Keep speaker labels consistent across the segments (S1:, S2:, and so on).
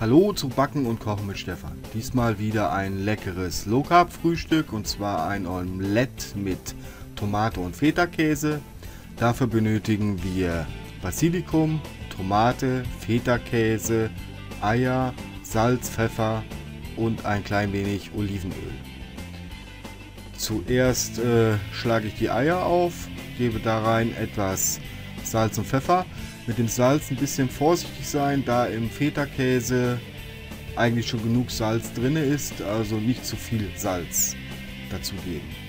S1: Hallo zu Backen und Kochen mit Stefan. Diesmal wieder ein leckeres Low Carb Frühstück und zwar ein Omelette mit Tomate und Feta-Käse. Dafür benötigen wir Basilikum, Tomate, Feta-Käse, Eier, Salz, Pfeffer und ein klein wenig Olivenöl. Zuerst äh, schlage ich die Eier auf, gebe da rein etwas Salz und Pfeffer mit dem Salz ein bisschen vorsichtig sein, da im Feta-Käse eigentlich schon genug Salz drin ist, also nicht zu viel Salz dazugeben.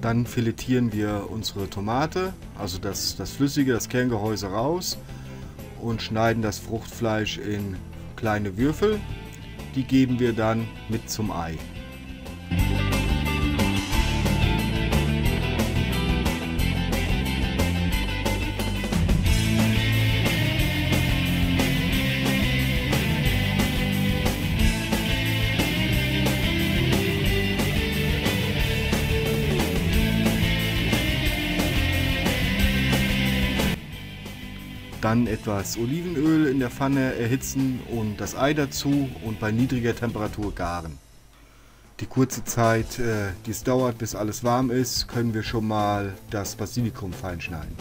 S1: Dann filetieren wir unsere Tomate, also das, das Flüssige, das Kerngehäuse raus und schneiden das Fruchtfleisch in kleine Würfel. Die geben wir dann mit zum Ei. Dann etwas Olivenöl in der Pfanne erhitzen und das Ei dazu und bei niedriger Temperatur garen. Die kurze Zeit, äh, die es dauert, bis alles warm ist, können wir schon mal das Basilikum fein schneiden.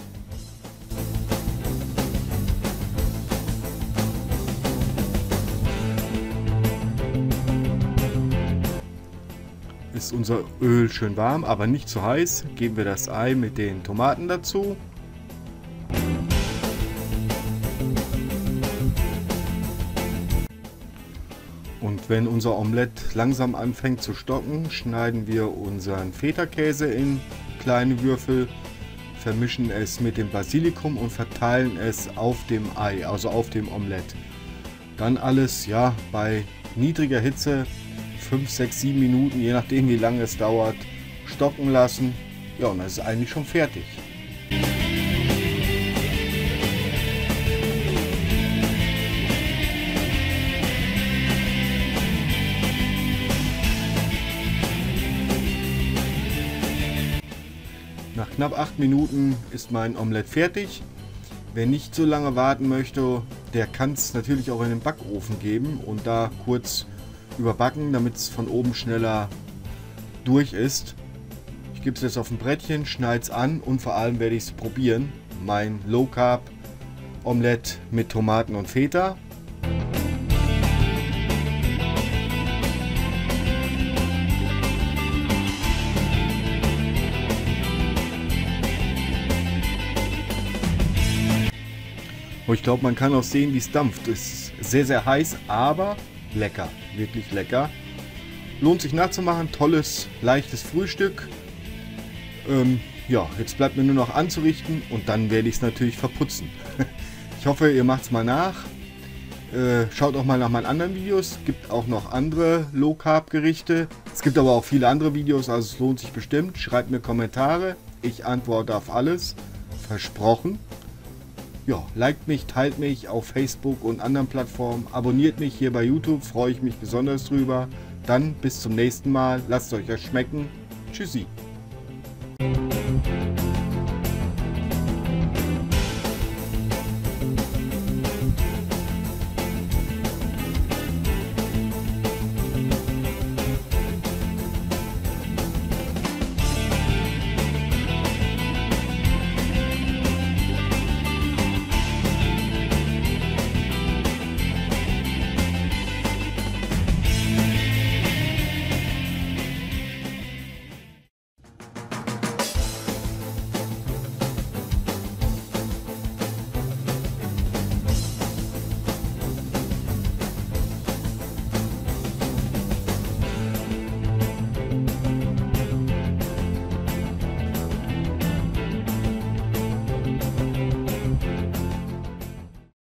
S1: Ist unser Öl schön warm, aber nicht zu heiß, geben wir das Ei mit den Tomaten dazu wenn unser Omelett langsam anfängt zu stocken, schneiden wir unseren Feta-Käse in kleine Würfel, vermischen es mit dem Basilikum und verteilen es auf dem Ei, also auf dem Omelett. Dann alles ja bei niedriger Hitze 5, 6, 7 Minuten, je nachdem wie lange es dauert, stocken lassen. Ja, und das ist eigentlich schon fertig. Nach knapp 8 Minuten ist mein Omelett fertig. Wer nicht so lange warten möchte, der kann es natürlich auch in den Backofen geben und da kurz überbacken, damit es von oben schneller durch ist. Ich gebe es jetzt auf ein Brettchen, schneide es an und vor allem werde ich es probieren. Mein Low Carb Omelette mit Tomaten und Feta. Und ich glaube, man kann auch sehen, wie es dampft. Es ist sehr, sehr heiß, aber lecker. Wirklich lecker. Lohnt sich nachzumachen. Tolles, leichtes Frühstück. Ähm, ja, jetzt bleibt mir nur noch anzurichten und dann werde ich es natürlich verputzen. ich hoffe, ihr macht es mal nach. Äh, schaut auch mal nach meinen anderen Videos. Es gibt auch noch andere Low Carb Gerichte. Es gibt aber auch viele andere Videos, also es lohnt sich bestimmt. Schreibt mir Kommentare. Ich antworte auf alles. Versprochen ja, liked mich, teilt mich auf Facebook und anderen Plattformen, abonniert mich hier bei YouTube, freue ich mich besonders drüber. Dann bis zum nächsten Mal, lasst euch das schmecken. Tschüssi.